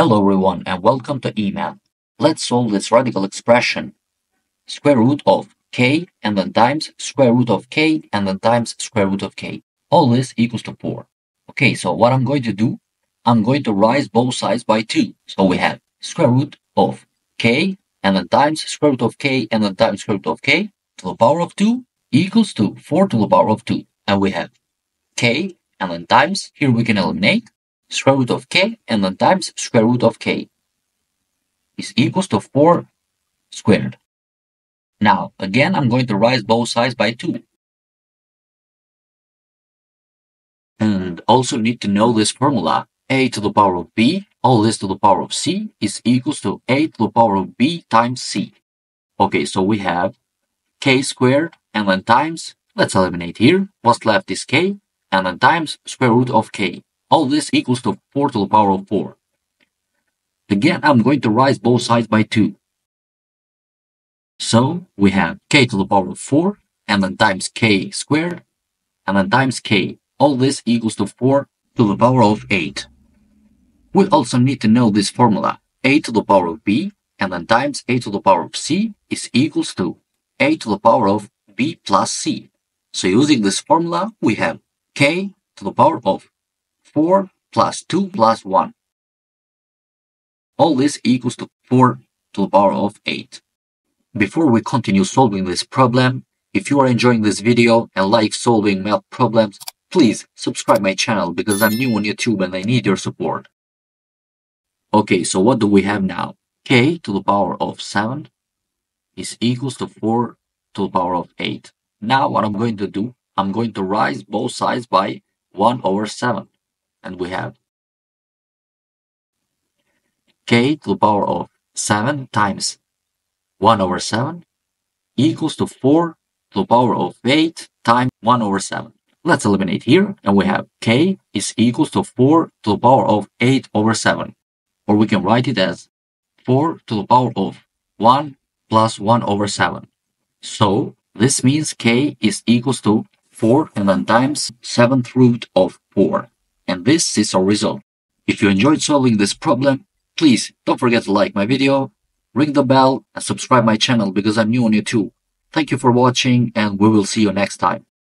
Hello everyone and welcome to eMath. Let's solve this radical expression. Square root of k and then times square root of k and then times square root of k. All this equals to 4. Okay, so what I'm going to do, I'm going to rise both sides by 2. So we have square root of k and then times square root of k and then times square root of k to the power of 2 equals to 4 to the power of 2. And we have k and then times, here we can eliminate, square root of k and then times square root of k is equals to 4 squared. Now, again, I'm going to rise both sides by 2. And also need to know this formula. a to the power of b, all this to the power of c, is equals to a to the power of b times c. Okay, so we have k squared and then times, let's eliminate here, what's left is k, and then times square root of k. All this equals to 4 to the power of 4. Again, I'm going to rise both sides by 2. So we have k to the power of 4, and then times k squared, and then times k. All this equals to 4 to the power of 8. We also need to know this formula. a to the power of b, and then times a to the power of c is equals to a to the power of b plus c. So using this formula, we have k to the power of 4 plus 2 plus 1. All this equals to 4 to the power of 8. Before we continue solving this problem, if you are enjoying this video and like solving math problems, please subscribe my channel because I'm new on YouTube and I need your support. Okay, so what do we have now? k to the power of 7 is equals to 4 to the power of 8. Now what I'm going to do, I'm going to rise both sides by 1 over 7. And we have k to the power of 7 times 1 over 7 equals to 4 to the power of 8 times 1 over 7. Let's eliminate here and we have k is equals to 4 to the power of 8 over 7. Or we can write it as 4 to the power of 1 plus 1 over 7. So this means k is equals to 4 and then times 7th root of 4. And this is our result. If you enjoyed solving this problem, please don't forget to like my video, ring the bell, and subscribe my channel because I'm new on YouTube. Thank you for watching and we will see you next time.